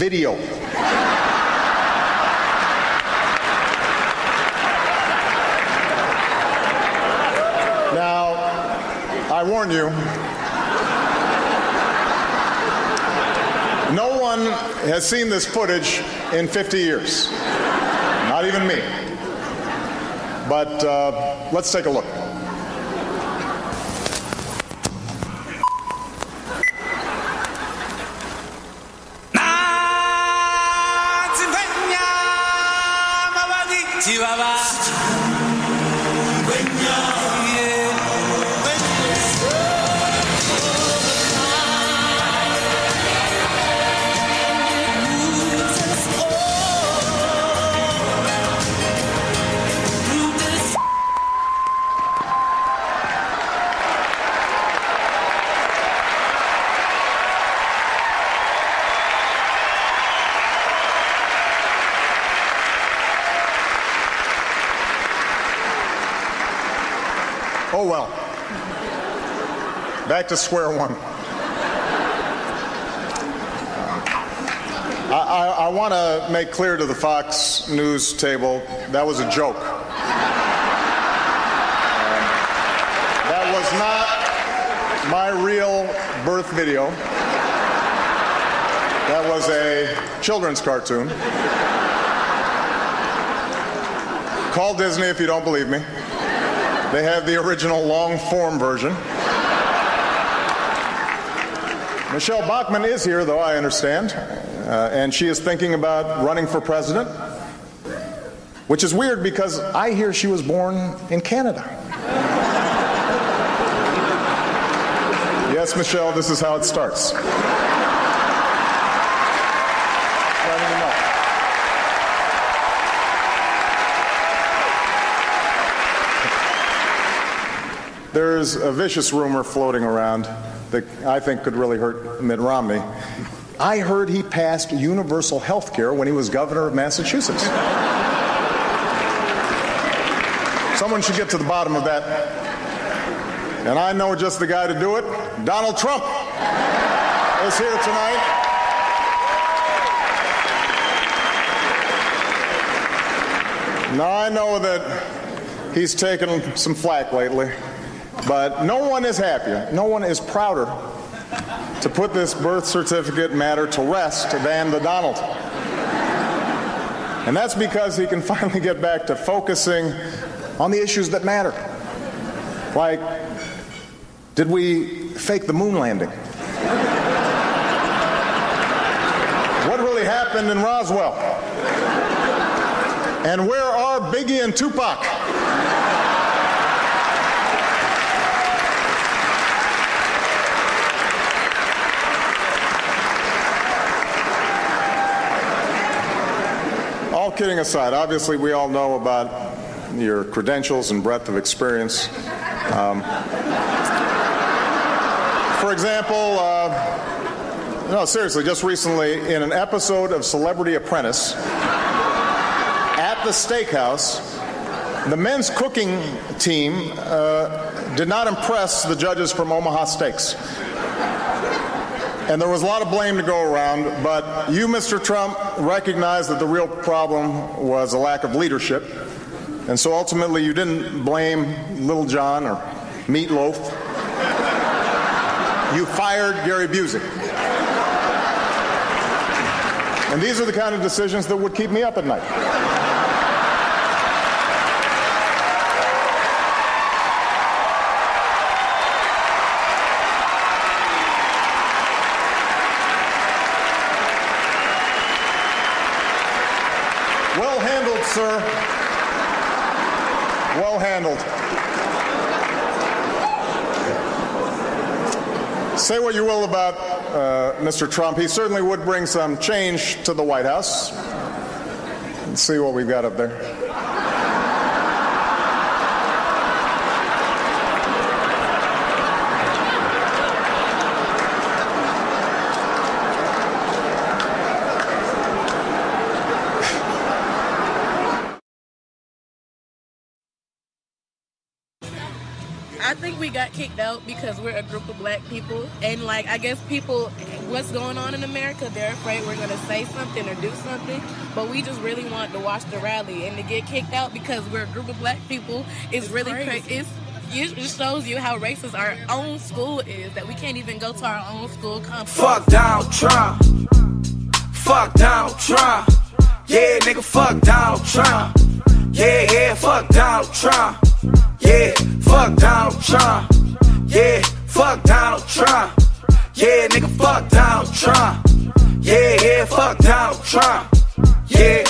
video. Now, I warn you, no one has seen this footage in 50 years. Not even me. But uh, let's take a look. Oh well. Back to square one. I, I, I want to make clear to the Fox News table that was a joke. Um, that was not my real birth video. That was a children's cartoon. Call Disney if you don't believe me. They have the original long form version. Michelle Bachmann is here, though, I understand. Uh, and she is thinking about running for president, which is weird because I hear she was born in Canada. yes, Michelle, this is how it starts. Letting you know. There's a vicious rumor floating around that I think could really hurt Mitt Romney. I heard he passed universal health care when he was governor of Massachusetts. Someone should get to the bottom of that. And I know just the guy to do it. Donald Trump is here tonight. Now, I know that he's taken some flack lately, but no one is happier, no one is prouder to put this birth certificate matter to rest than the Donald. And that's because he can finally get back to focusing on the issues that matter. Like, did we fake the moon landing? What really happened in Roswell? And where are Biggie and Tupac? Kidding aside, obviously we all know about your credentials and breadth of experience. Um, for example, uh, no, seriously, just recently in an episode of Celebrity Apprentice at the steakhouse, the men's cooking team uh, did not impress the judges from Omaha Steaks. And there was a lot of blame to go around, but you, Mr. Trump, recognized that the real problem was a lack of leadership. And so ultimately, you didn't blame Little John or Meatloaf. You fired Gary Busey. And these are the kind of decisions that would keep me up at night. Well handled, sir. Well handled. Say what you will about uh, Mr. Trump. He certainly would bring some change to the White House. Let's see what we've got up there. I think we got kicked out because we're a group of black people, and like I guess people, what's going on in America, they're afraid we're gonna say something or do something, but we just really want to watch the rally and to get kicked out because we're a group of black people is It's really crazy. crazy. It's, it just shows you how racist our own school is that we can't even go to our own school conference. Fuck Donald Trump. Fuck Donald Trump. Yeah, nigga, fuck Donald Trump. Yeah, yeah, fuck Donald Trump. Yeah, fuck Donald Trump. Yeah, fuck Donald Trump. Yeah, nigga, fuck Donald Trump. Yeah, yeah, fuck Donald Trump. Yeah.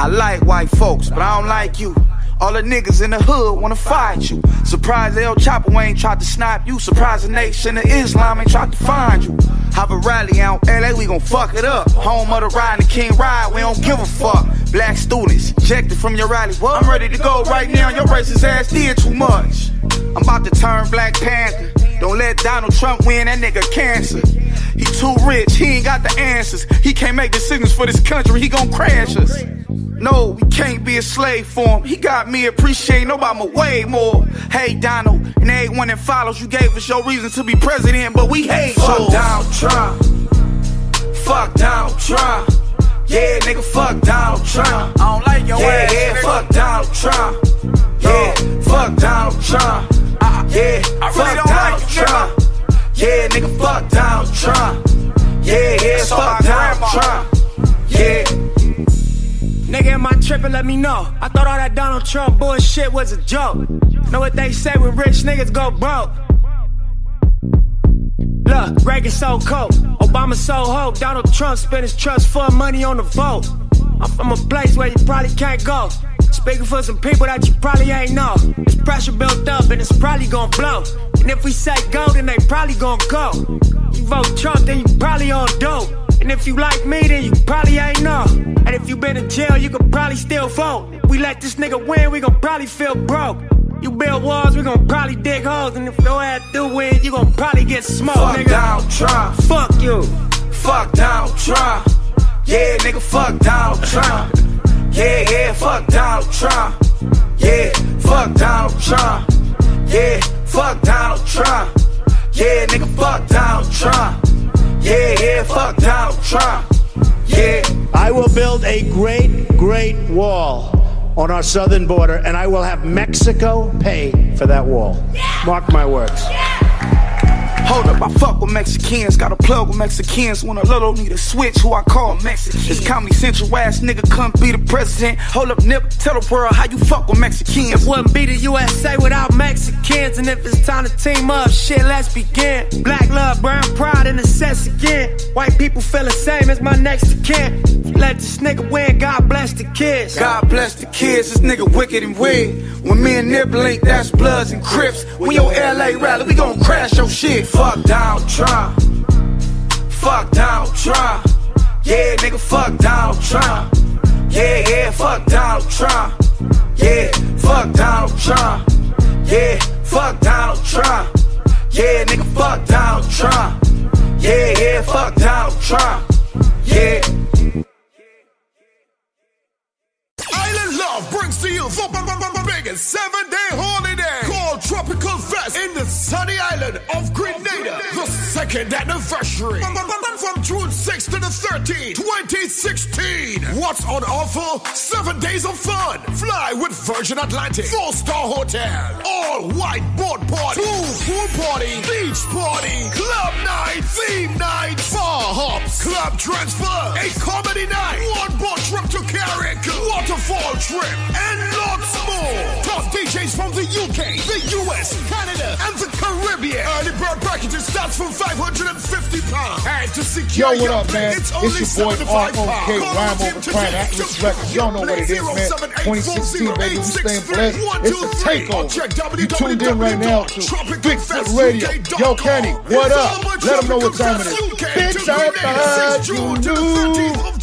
I like white folks, but I don't like you. All the niggas in the hood wanna fight you. Surprise El Chapo ain't tried to snipe you. Surprise the nation of Islam ain't tried to find you. Have a rally out LA, we gon' fuck it up. Home of the ride and the King Ride, we don't give a fuck. Black students ejected from your rally. Well, I'm ready to go right now. Your racist ass did too much. I'm about to turn Black Panther. Don't let Donald Trump win, that nigga cancer. He too rich, he ain't got the answers. He can't make decisions for this country, he gon' crash us. No, we can't be a slave for him. He got me appreciating Obama way more. Hey, Donald, and everyone that follows, you gave us your reason to be president, but we hate Fuck. Donald Trump. Fuck Donald Trump. Yeah, nigga, fuck Donald Trump. I don't like your yeah, ass. Yeah, fuck Donald Trump. Yeah, fuck Donald Trump. yeah, I really fuck don't Donald like you, Trump. Yeah, nigga, fuck Donald Trump. Yeah, yeah, So fuck my Donald. Trump. Yeah. Nigga, am I tripping? Let me know. I thought all that Donald Trump bullshit was a joke. Know what they say when rich niggas go broke? Look, Reagan so cold, Obama so hope. Donald Trump spent his trust fund money on the vote. I'm from a place where you probably can't go. Speaking for some people that you probably ain't know. There's pressure built up and it's probably gonna blow. And if we say go, then they probably gonna go. You vote Trump, then you probably on dope. And if you like me, then you probably ain't know. And if you been in jail, you could probably still vote. If we let this nigga win, we gon' probably feel broke. You build walls, we gon' probably dig holes. And if your ass do win, you gon' probably get smoked, Fuck nigga. Donald Trump. Fuck you. Fuck Donald Trump. Yeah, nigga, fuck Donald Trump. Yeah, yeah, fuck Donald Trump. Yeah, fuck Donald Trump. Yeah, fuck Donald Trump. Yeah, nigga, fuck Donald Trump. Yeah, yeah, fuck Donald Trump. Yeah. I will build a great, great wall on our southern border, and I will have Mexico pay for that wall. Mark my words. Hold up, I fuck with Mexicans, got a plug with Mexicans. When a little need a switch, who I call Mexican. This Comedy Central ass nigga come be the president. Hold up, Nip, tell the world how you fuck with Mexicans. It wouldn't be the USA without Mexicans. And if it's time to team up, shit, let's begin. Black love, brown pride, and the sense again. White people feel the same as my next kin. Let this nigga win, God bless the kids. God bless the kids, this nigga wicked and weird. When me and Nip link, that's Bloods and Crips. When your LA rally, we gon' crash your shit. Fuck Donald Trump. Fuck Donald Trump. Yeah, nigga, fuck Donald Trump. Yeah, yeah, fuck Donald Trump. Yeah, fuck Donald Trump. Yeah, fuck Donald Trump. Yeah, nigga, fuck Donald Trump. Yeah, yeah, fuck Donald Trump. Yeah. Island Love brings to you the biggest seven-day holiday called Tropical Fest in the sunny island of second anniversary. From June 6th to the 13th, 2016. What's on offer? Seven days of fun. Fly with Virgin Atlantic, four-star hotel, all white boat party, two pool party, beach party, club night, theme night, bar hops, club transfer, a comedy night, one boat trip to Carrick, waterfall trip, and lots more. Top DJs from the UK, the US, Canada, and the Caribbean. Early bird packages starts from 550 pounds. And to secure Yo, what your up, man? It's It's your boy 75 R.O.K. Rhyme the over team to Prime, get Atlas Records. Y'all know what it is, man. 2016, baby. We staying blessed. It's a takeover. You tuned in right now to Bigfoot Radio. Yo, Kenny, what up? Let them know what time it is. Bitch, I thought you June to the knew.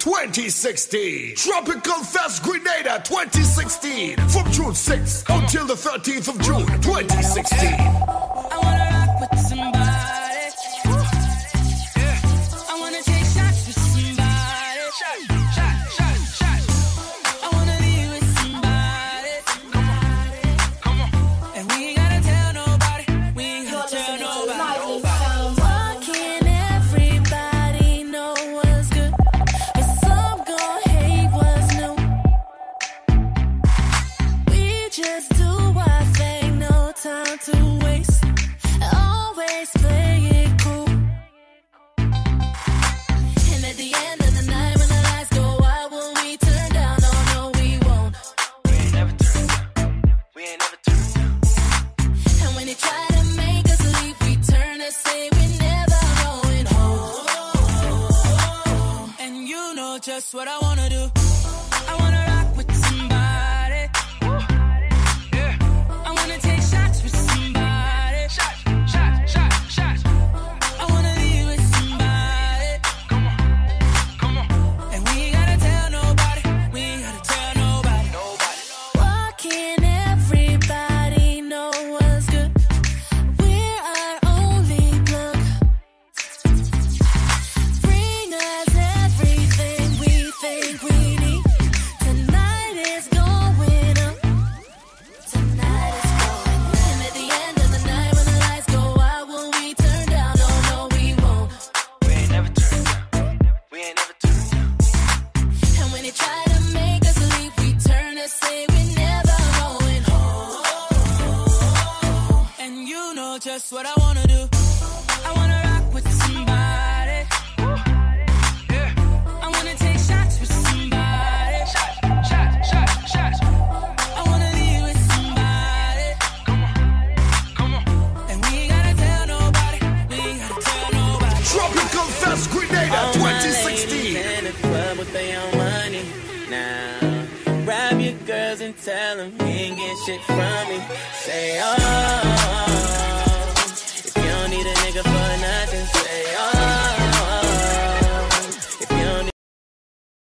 13th of June 2016. Tropical Fest Grenada 2016. From June 6th until the 13th of June 2016. And at the end of the night, when the lights go out, will turn down? Oh, no, we won't. We ain't never turn down. We ain't never turn down. And when they try to make us leave, we turn and say we're never going home. And you know just what I wanna do. I wanna. Just what I wanna do. I wanna rock with somebody. Yeah. I wanna take shots with somebody. Shots, shots, shots, shots. I wanna be with somebody. Come on, come on. And we ain't gotta tell nobody. We ain't gotta tell nobody. Tropical Fest Grenada 2016. In the club with their own money. Now, grab your girls and tell them you ain't get shit from me.